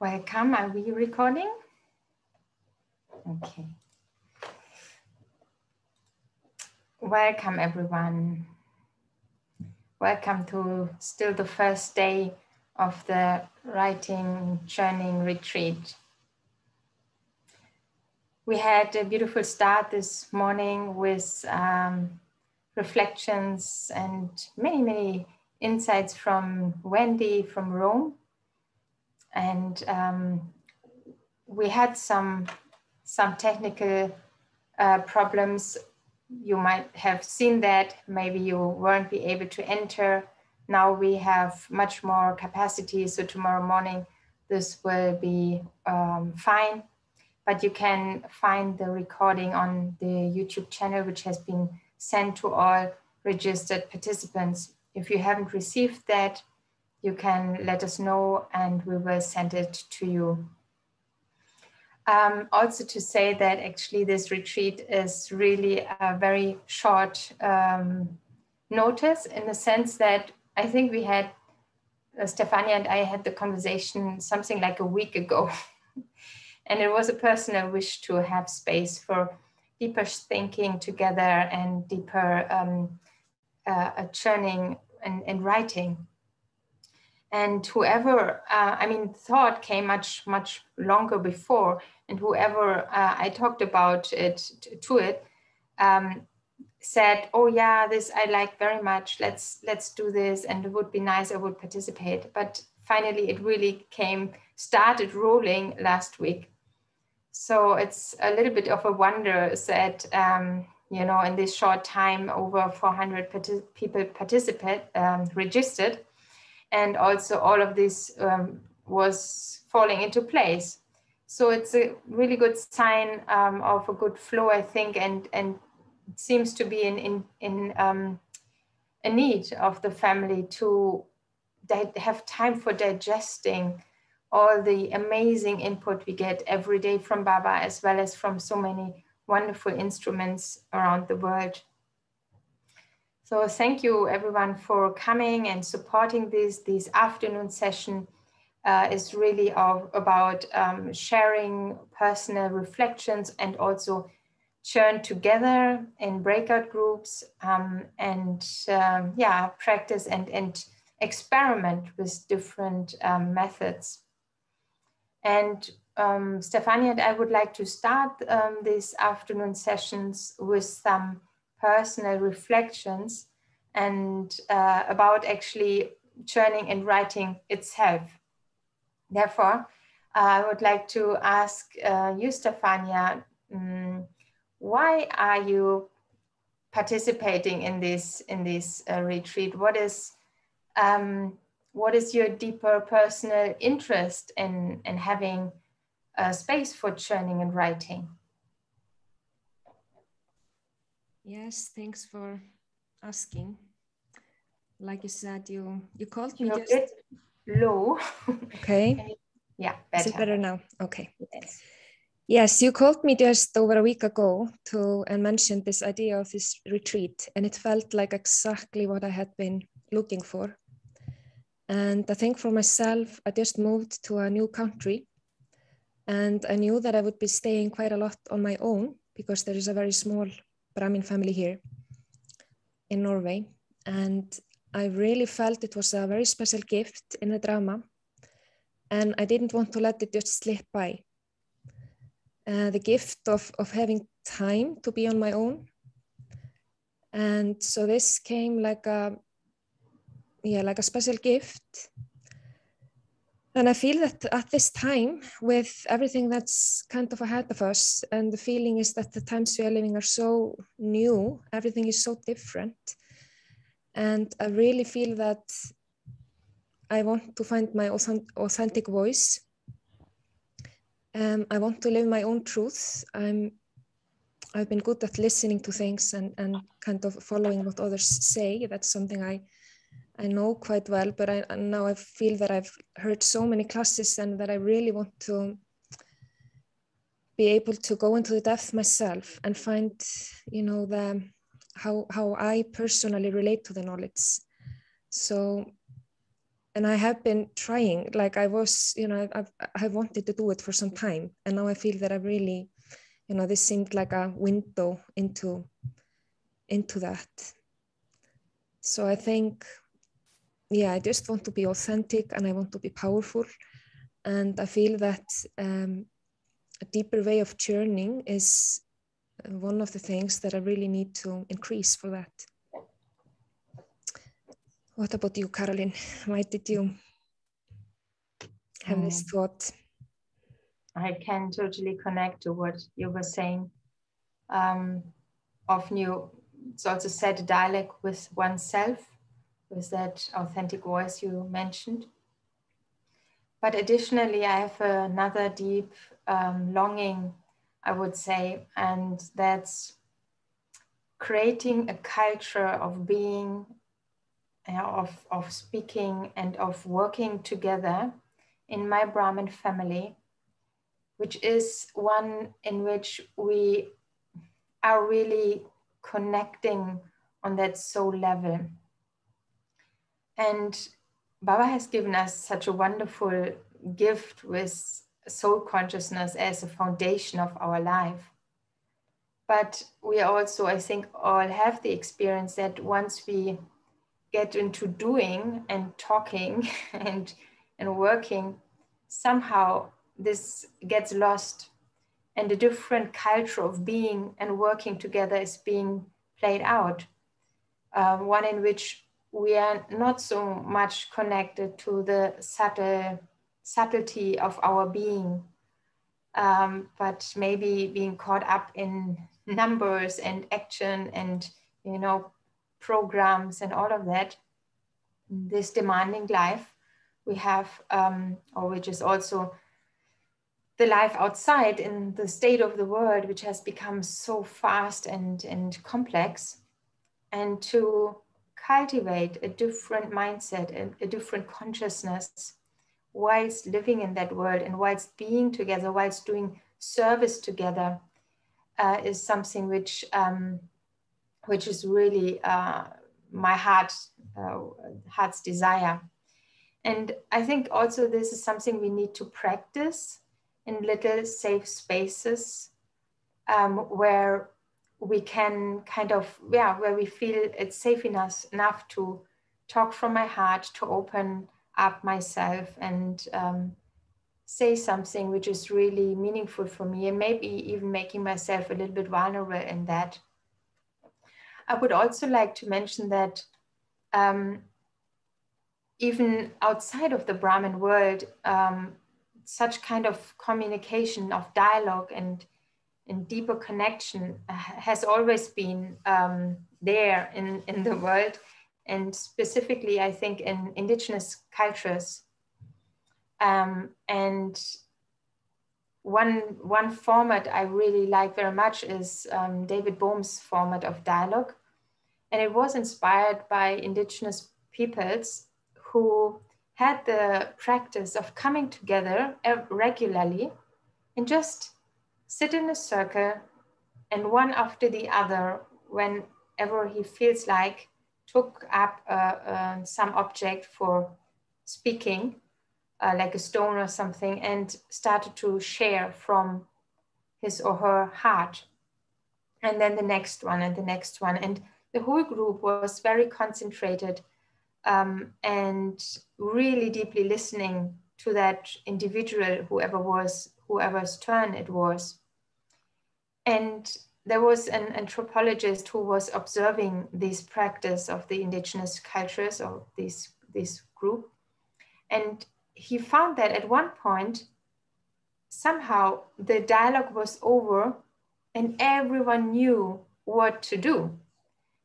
Welcome. Are we recording? Okay. Welcome, everyone. Welcome to still the first day of the writing churning retreat. We had a beautiful start this morning with um, reflections and many, many insights from Wendy from Rome and um, we had some some technical uh, problems. You might have seen that. Maybe you weren't be able to enter. Now we have much more capacity, so tomorrow morning this will be um, fine. But you can find the recording on the YouTube channel, which has been sent to all registered participants. If you haven't received that, you can let us know and we will send it to you. Um, also to say that actually this retreat is really a very short um, notice in the sense that I think we had, uh, Stefania and I had the conversation something like a week ago. and it was a personal wish to have space for deeper thinking together and deeper um, uh, churning and, and writing and whoever uh, i mean thought came much much longer before and whoever uh, i talked about it to it um, said oh yeah this i like very much. Let's let's do this and it would be nice i would participate. But finally it really came started rolling last week. So it's a little bit of a wonder that um, you know in this short time over 400 partic- people participate um, registered and also all of this um, was falling into place. So it's a really good sign um, of a good flow, I think, and and seems to be in in in um, a need of the family to have time for digesting all the amazing input we get every day from Baba, as well as from so many wonderful instruments around the world. So thank you everyone for coming and supporting this. This afternoon session uh, is really about um, sharing personal reflections and also churn together in breakout groups um, and um, yeah, practice and, and experiment with different um, methods. And um, Stefania and I would like to start um, these afternoon sessions with some personal reflections and uh, about actually churning and writing itself. Therefore, uh, I would like to ask uh, you, Stefania, um, why are you participating in this in this uh, retreat? What is um, what is your deeper personal interest in in having a space for churning and writing? Yes, thanks for asking. Like you said, you you called me You're just low. Okay. yeah, better. Is it better now? Okay. Yes. Yes, you called me just over a week ago to and mentioned this idea of this retreat, and it felt like exactly what I had been looking for. And I think for myself, I just moved to a new country, and I knew that I would be staying quite a lot on my own because there is a very small Brahmin family here in Norway. And I really felt it was a very special gift in the drama. And I didn't want to let it just slip by. Uh, the gift of, of having time to be on my own. And so this came like a, yeah, like a special gift. And I feel that at this time, with everything that's kind of ahead of us, and the feeling is that the times we are living are so new, everything is so different. And I really feel that I want to find my authentic voice. Um, I want to live my own truth. I'm, I've been good at listening to things and, and kind of following what others say. That's something I I know quite well, but I now I feel that I've heard so many classes and that I really want to be able to go into the depth myself and find, you know, the how how I personally relate to the knowledge. So and I have been trying. Like I was, you know, I've I wanted to do it for some time, and now I feel that I really, you know, this seemed like a window into into that. So I think, yeah, I just want to be authentic and I want to be powerful, and I feel that um, a deeper way of churning is one of the things that I really need to increase for that. What about you, Caroline? Why did you have this mm. thought? I can totally connect to what you were saying. Um, often you, it's also said dialogue with oneself, with that authentic voice you mentioned. But additionally, I have another deep um, longing, I would say, and that's creating a culture of being of, of speaking and of working together in my Brahmin family, which is one in which we are really connecting on that soul level. And Baba has given us such a wonderful gift with soul consciousness as a foundation of our life. But we also, I think, all have the experience that once we get into doing and talking and and working somehow this gets lost and a different culture of being and working together is being played out um, one in which we are not so much connected to the subtle subtlety of our being. Um, but maybe being caught up in numbers and action and you know programs and all of that, this demanding life we have, um, or which is also the life outside in the state of the world, which has become so fast and, and complex, and to cultivate a different mindset and a different consciousness whilst living in that world and whilst being together, whilst doing service together, uh, is something which um, which is really uh, my heart, uh, heart's desire. And I think also this is something we need to practice in little safe spaces um, where we can kind of, yeah, where we feel it's safe enough, enough to talk from my heart, to open up myself and um, say something which is really meaningful for me and maybe even making myself a little bit vulnerable in that. I would also like to mention that um, even outside of the Brahmin world, um, such kind of communication, of dialogue, and and deeper connection has always been um, there in, in the world, and specifically, I think, in indigenous cultures. Um, and one one format I really like very much is um, David Bohm's format of dialogue, and it was inspired by indigenous peoples who had the practice of coming together regularly and just sit in a circle and one after the other whenever he feels like took up uh, uh, some object for speaking uh, like a stone or something and started to share from his or her heart and then the next one and the next one and the whole group was very concentrated um, and really deeply listening to that individual, whoever was, whoever's turn it was. And there was an anthropologist who was observing this practice of the indigenous cultures of this, this group. And he found that at one point, somehow the dialogue was over and everyone knew what to do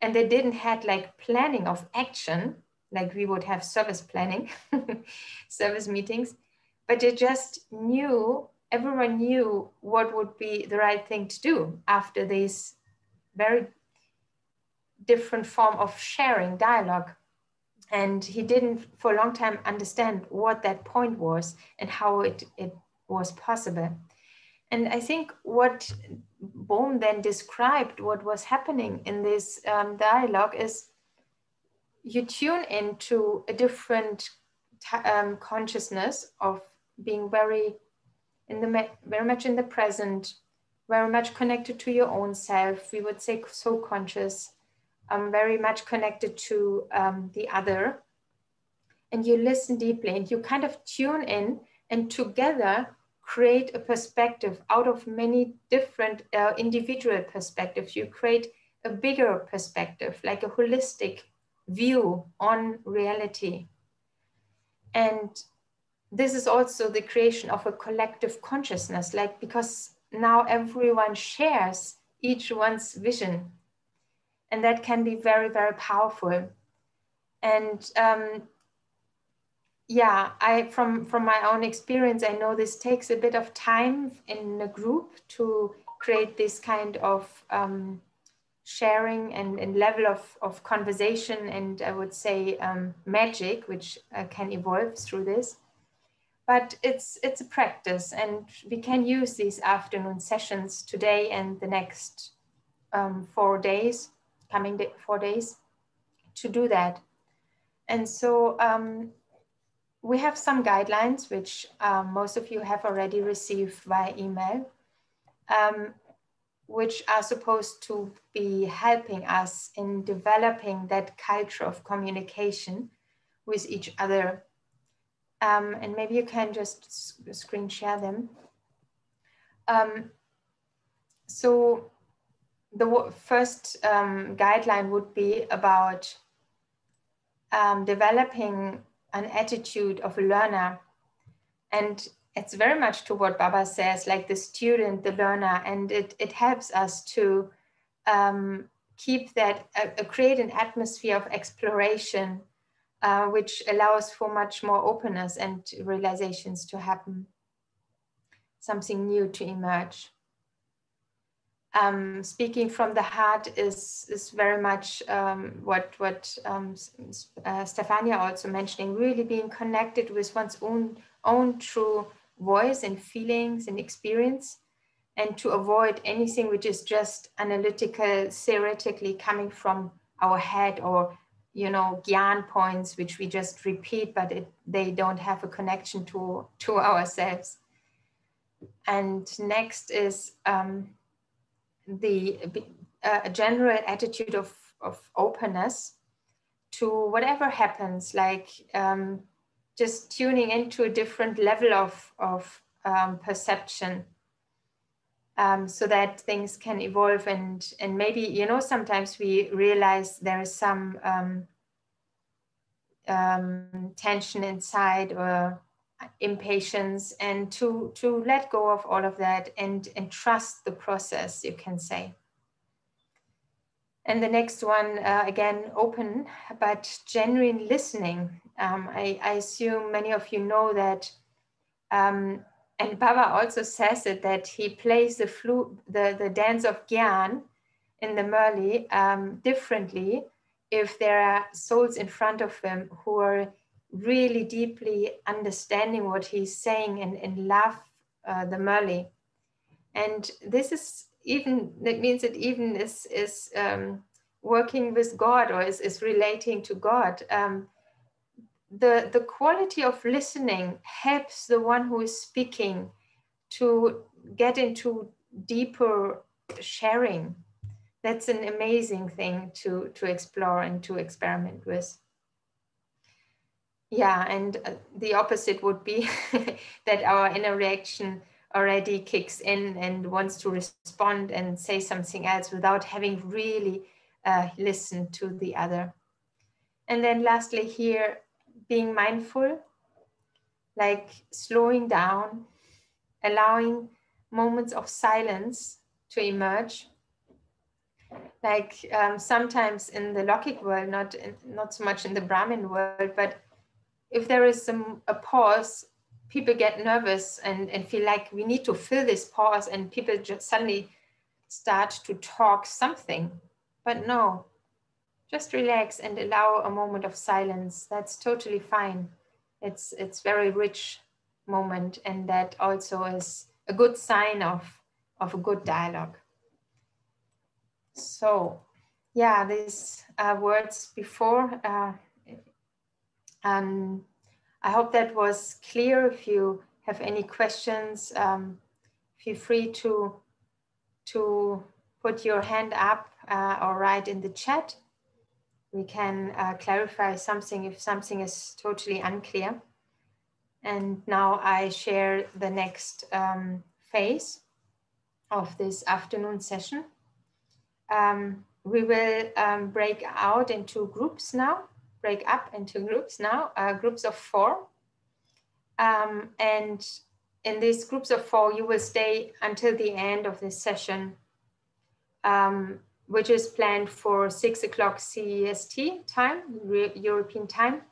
and they didn't had like planning of action like we would have service planning service meetings but they just knew everyone knew what would be the right thing to do after this very different form of sharing dialogue. And he didn't for a long time understand what that point was and how it, it was possible. And I think what Bohm then described, what was happening in this um, dialogue, is you tune into a different um, consciousness of being very in the very much in the present, very much connected to your own self. We would say soul conscious, um, very much connected to um, the other. And you listen deeply and you kind of tune in and together create a perspective out of many different uh, individual perspectives. You create a bigger perspective, like a holistic view on reality. And this is also the creation of a collective consciousness, like because now everyone shares each one's vision. And that can be very, very powerful. And um, yeah, I from from my own experience, I know this takes a bit of time in a group to create this kind of um, sharing and, and level of, of conversation and I would say um, magic, which uh, can evolve through this. But it's, it's a practice and we can use these afternoon sessions today and the next um, four days, coming day, four days to do that. And so um, we have some guidelines, which um, most of you have already received via email. Um, which are supposed to be helping us in developing that culture of communication with each other. Um, and maybe you can just screen share them. Um, so the first um, guideline would be about um, developing an attitude of a learner and it's very much to what Baba says, like the student, the learner, and it, it helps us to um, keep that, uh, create an atmosphere of exploration, uh, which allows for much more openness and realizations to happen, something new to emerge. Um, speaking from the heart is is very much um, what what um, uh, Stefania also mentioning. Really being connected with one's own own true voice and feelings and experience and to avoid anything which is just analytical theoretically coming from our head or you know gyan points which we just repeat but it, they don't have a connection to to ourselves. And next is um, the uh, a general attitude of, of openness to whatever happens like um, just tuning into a different level of, of um, perception um, so that things can evolve and, and maybe, you know, sometimes we realize there is some um, um tension inside or impatience and to, to let go of all of that and, and trust the process, you can say. And the next one, uh, again, open, but genuine listening. Um, I, I, assume many of you know that, um, and Baba also says it, that he plays the flute, the, the dance of Gyan in the Murli um, differently if there are souls in front of him who are really deeply understanding what he's saying and, and love uh, the Murli. And this is even that means it even is is um, working with God or is, is relating to God. Um, the the quality of listening helps the one who is speaking to get into deeper sharing. That's an amazing thing to to explore and to experiment with. Yeah, and uh, the opposite would be that our inner reaction already kicks in and wants to respond and say something else without having really uh, listened to the other. And then lastly here, being mindful, like slowing down, allowing moments of silence to emerge. Like um, sometimes in the Lokik world, not, in, not so much in the Brahmin world, but if there is some, a pause people get nervous and, and feel like we need to fill this pause and people just suddenly start to talk something. But no, just relax and allow a moment of silence. That's totally fine. It's, it's very rich moment and that also is a good sign of, of a good dialogue. So yeah, these uh, words before, uh, um, I hope that was clear. If you have any questions, um, feel free to, to put your hand up uh, or write in the chat. We can uh, clarify something if something is totally unclear. And now I share the next um, phase of this afternoon session. Um, we will um, break out into groups now, break up into groups now, uh, groups of four. Um, and in these groups of four, you will stay until the end of this session, um, which is planned for six o'clock CEST time, European time.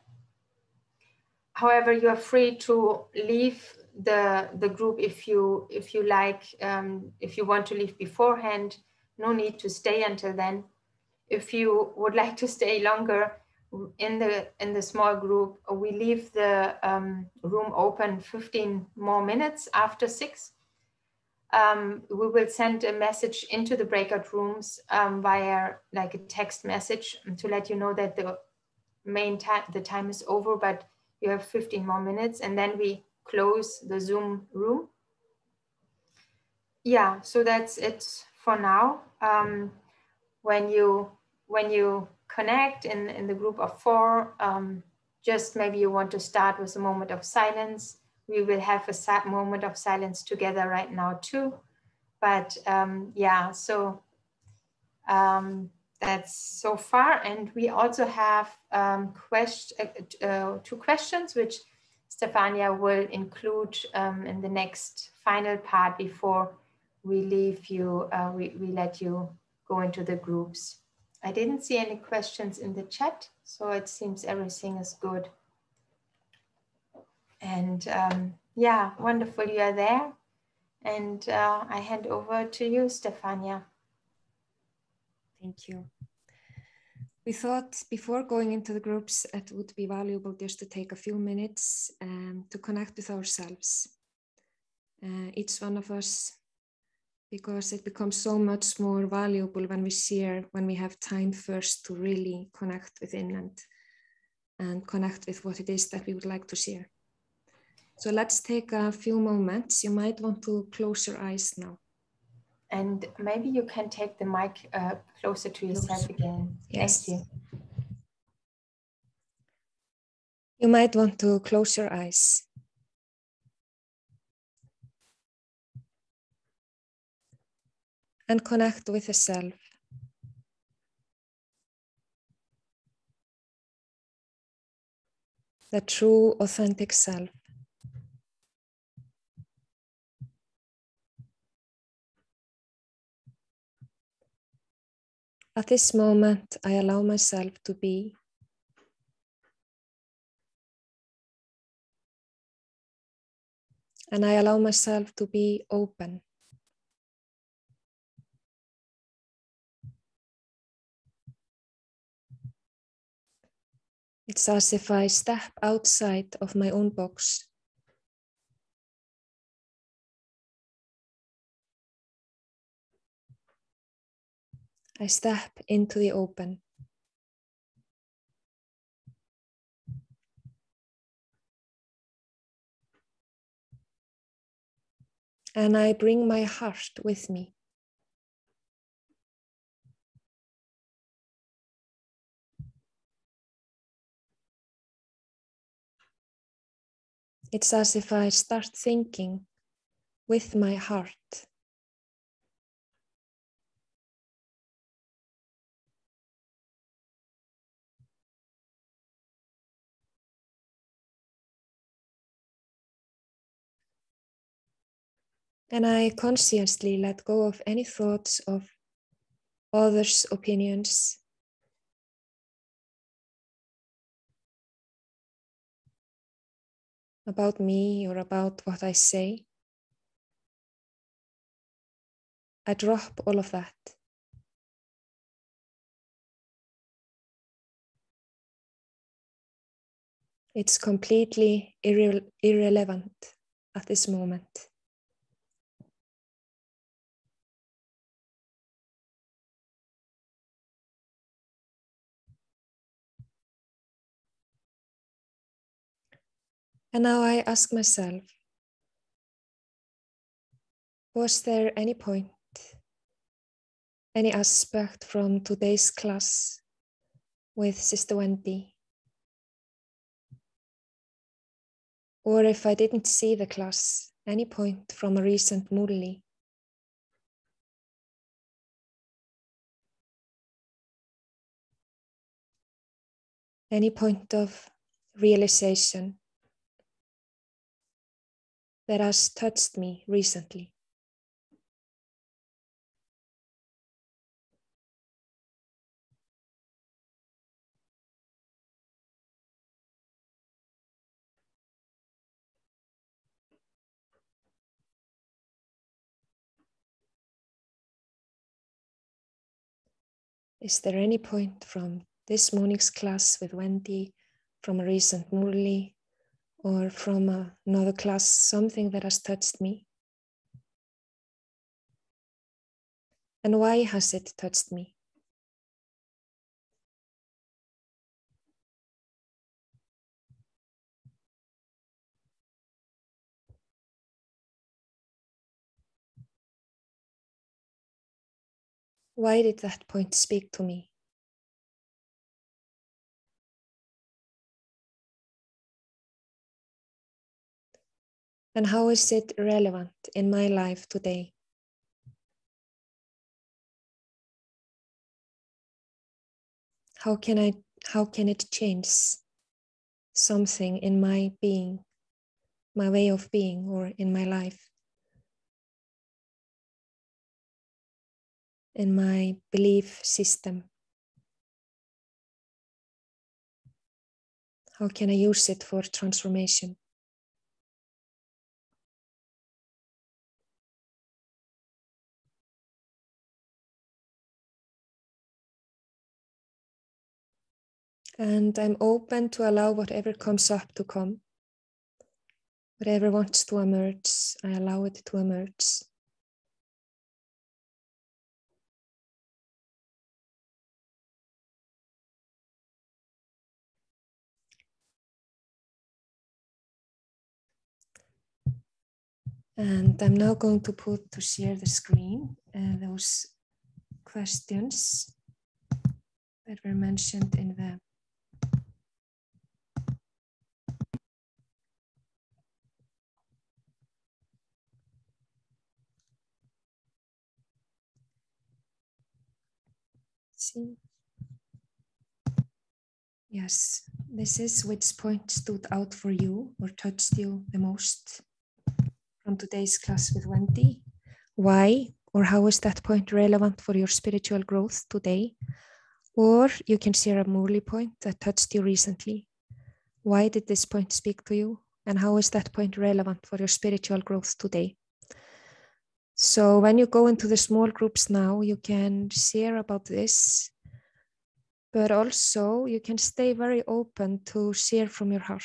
However, you are free to leave the, the group if you, if you like, um, if you want to leave beforehand, no need to stay until then. If you would like to stay longer in the, in the small group, we leave the um, room open 15 more minutes after six. Um, we will send a message into the breakout rooms um, via like a text message to let you know that the main time, the time is over, but you have 15 more minutes and then we close the Zoom room. Yeah, so that's it for now. Um, when you when you connect in, in the group of four, um, just maybe you want to start with a moment of silence. We will have a moment of silence together right now too. But um, yeah, so um, that's so far. And we also have um, quest uh, uh, two questions, which Stefania will include um, in the next final part before we leave you, uh, we, we let you go into the groups. I didn't see any questions in the chat, so it seems everything is good. And um, yeah, wonderful you are there. And uh, I hand over to you, Stefania. Thank you. We thought before going into the groups, it would be valuable just to take a few minutes um, to connect with ourselves. Uh, each one of us, because it becomes so much more valuable when we share, when we have time first to really connect within and, and connect with what it is that we would like to share. So let's take a few moments. You might want to close your eyes now. And maybe you can take the mic uh, closer to yourself closer. again. Yes. Thank you. You might want to close your eyes. And connect with the self. The true, authentic self. At this moment, I allow myself to be. And I allow myself to be open. It's as if I step outside of my own box I step into the open. And I bring my heart with me. It's as if I start thinking with my heart. And I consciously let go of any thoughts of others' opinions. About me or about what I say. I drop all of that. It's completely irre irrelevant at this moment. And now I ask myself Was there any point, any aspect from today's class with Sister Wendy? Or if I didn't see the class, any point from a recent Murli? Any point of realization that has touched me recently. Is there any point from this morning's class with Wendy, from a recent Murli, or from another class, something that has touched me? And why has it touched me? Why did that point speak to me? And how is it relevant in my life today? How can I how can it change something in my being, my way of being or in my life? In my belief system. How can I use it for transformation? And I'm open to allow whatever comes up to come. Whatever wants to emerge, I allow it to emerge. And I'm now going to put to share the screen uh, those questions that were mentioned in the see. Yes, this is which point stood out for you or touched you the most from today's class with Wendy. Why or how is that point relevant for your spiritual growth today? Or you can share a Murli point that touched you recently. Why did this point speak to you? And how is that point relevant for your spiritual growth today? So when you go into the small groups now, you can share about this, but also you can stay very open to share from your heart.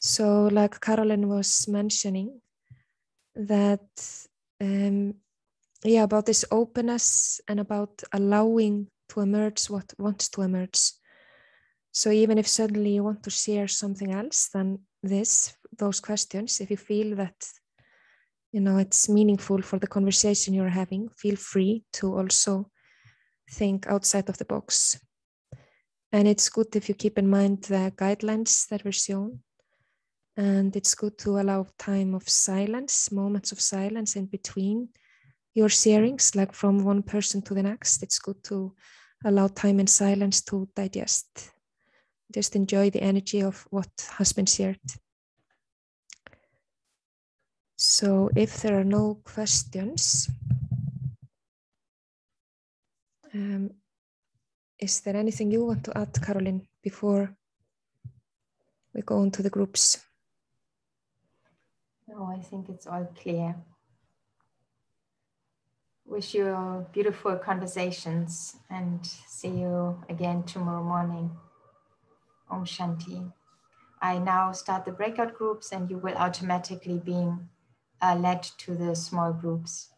So, like Carolyn was mentioning, that um, yeah, about this openness and about allowing to emerge what wants to emerge. So even if suddenly you want to share something else than this, those questions, if you feel that you know it's meaningful for the conversation you're having feel free to also think outside of the box. And it's good if you keep in mind the guidelines that were shown. And it's good to allow time of silence moments of silence in between your sharings like from one person to the next. It's good to allow time in silence to digest. Just enjoy the energy of what has been shared so if there are no questions, um, is there anything you want to add, Caroline, before we go into the groups? No, I think it's all clear. Wish you beautiful conversations and see you again tomorrow morning. Om Shanti. I now start the breakout groups and you will automatically be uh, led to the small groups.